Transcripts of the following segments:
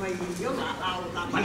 mày yếu mà tao tao mày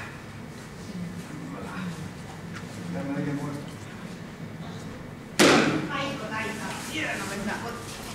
分享。